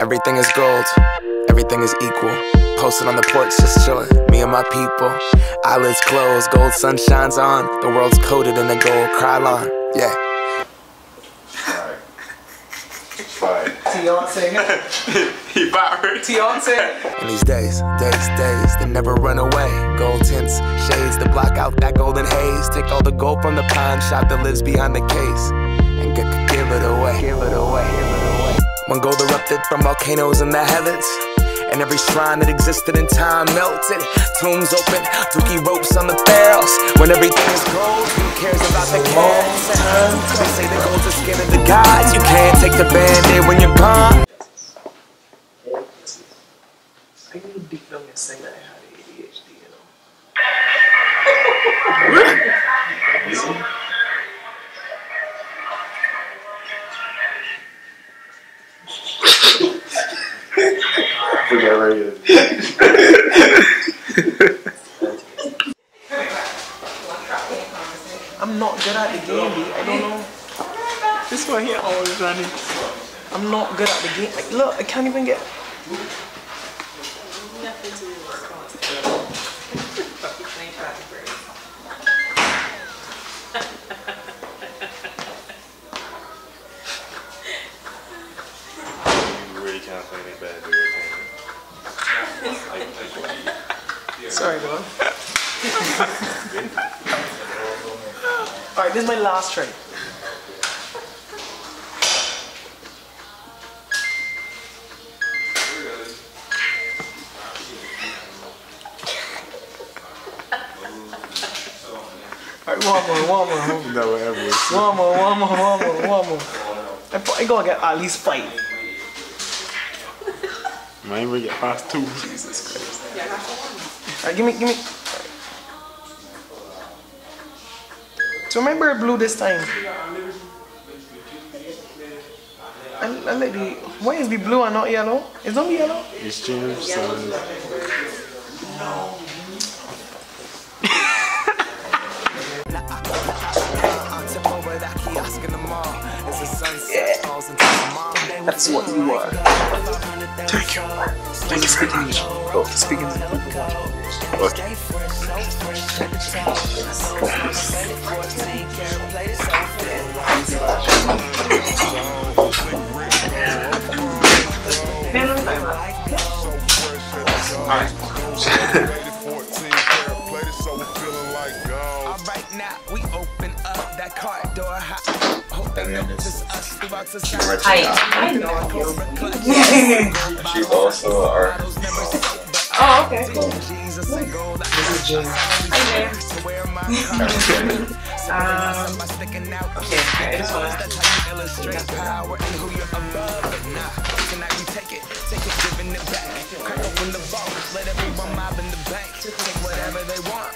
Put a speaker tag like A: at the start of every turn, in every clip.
A: Everything is gold, everything is equal. Posted on the porch, just chillin', me and my people. Eyelids closed, gold sun shines on. The world's coated in a gold krylon. Yeah.
B: Fire.
C: Beyonce.
B: he fired.
C: Beyonce.
A: In these days, days, days, they never run away. Gold tints, shades to block out that golden haze. Take all the gold from the pawn shop that lives behind the case. When gold erupted from volcanoes in the heavens. And every shrine that existed in time melted. Tombs open, dookie ropes on the barrels. When everything is gold, who cares about the cash? They say the gold's the skin of the gods. You can't take the band-aid when you're gone.
C: I knew deep down inside that I had ADHD, you know. I'm not good at the game, I don't know. This one here always running. I'm not good at the game. Like, look, I can't even get.
B: You really
C: Alright, this is my last try. Alright, one more, one more, one more.
B: Never ever.
C: One more, one more, one more, one more. I, pro- I gotta get at least five.
B: Might even get past two.
C: Jesus Christ. Alright, give me, give me. So my bird blue this time. I, I like the. Why is the blue and not yellow? It's not yellow.
B: It's changed, so
C: That's what you are. Thank you. Thank you for speaking. Oh, speaking.
B: okay.
A: Alright, now we open up that car door. Hope they notice us throughout society.
D: I, I know you.
E: She's also an artist.
D: Oh, okay, cool.
A: Jesus and gold.
C: This is James.
D: Hi there.
A: to wear my colors.
D: Um,
A: By sticking out.
D: okay, I just wanna.
A: That's how you illustrate power and who you're above. But nah, tonight we take it, take it, giving it back. Crack open the vault, let everyone mob in the bank. Take whatever they want,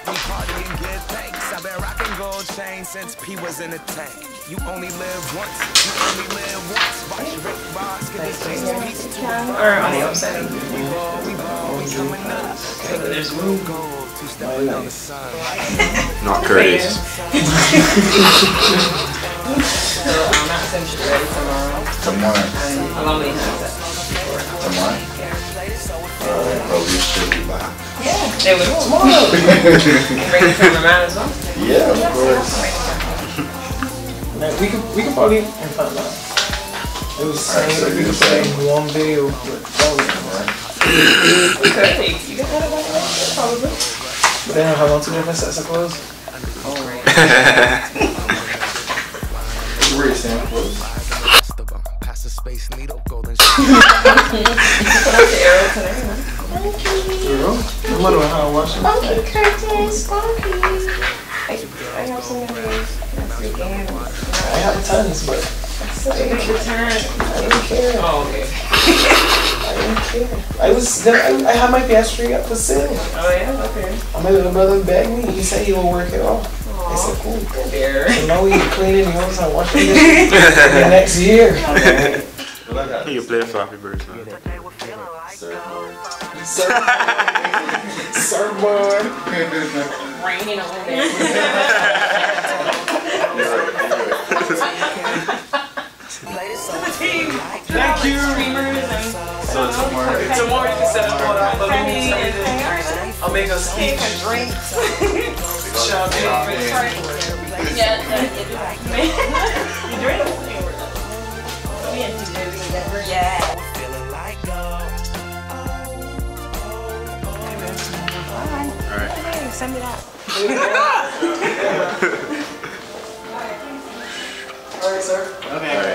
A: rocking gold chains since P was in the tank. You only live once, you only live once. Watch Rick Ross give his chase peace to
D: Or on the outside.
A: we ball, we ball, we coming up.
D: There's room.
A: Gold, two stepping on the sun.
B: Not Curtis.
D: So I'm not essentially ready tomorrow.
E: Tomorrow.
D: And how long do you have that?
E: Tomorrow. Uh, but we should be live.
D: They would tomorrow. Bring it from the man as well.
E: Yeah, of course.
C: Like, we could, we could probably. In fact, nah. It was
E: Alright,
C: saying
E: so
C: we
E: you
C: could
E: say-
C: play one video, but probably.
D: We could. You could have one probably.
C: But then I have one two different sets of clothes.
D: Oh, right.
E: Where you saying close?
A: Pass the space needle, golden
C: know? No matter how I wash it.
D: Funky curtains, funky. I, I have some of those next weekend.
C: I have tons, but
D: Such a good return.
C: I didn't care.
D: Oh, okay.
C: I didn't care. I was I, I had my PS3 up for sale.
D: Oh, yeah, okay.
C: And my little brother begged me. He said he will work it off. I said, cool.
D: Good beer.
C: So now we cleaning yours and washing it the next year.
E: What I got?
B: You can play Flappy Bird, man.
E: Surfboard.
C: Surfboard.
D: Raining over there.
C: Thank you.
D: Streamers and
B: until tomorrow.
C: Tomorrow you can set up all our balloons and I'll make us
D: Cake
C: each
D: and drinks.
C: champagne.
D: Yeah, you drink? Yeah. Send me that.
C: Alright, sir.
B: Alright.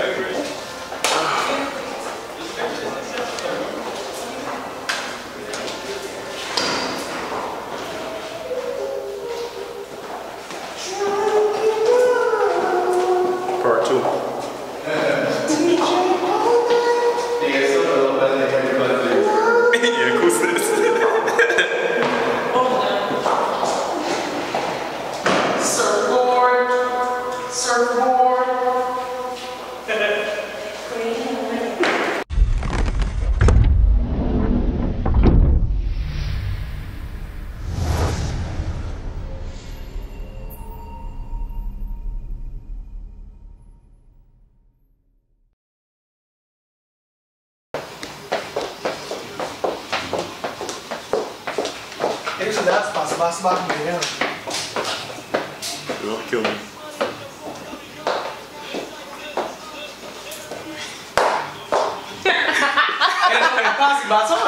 C: Surfboard.
F: Esse dá, passa, passa, passa, né?
B: Don't kill me.
C: yang terlepas bakso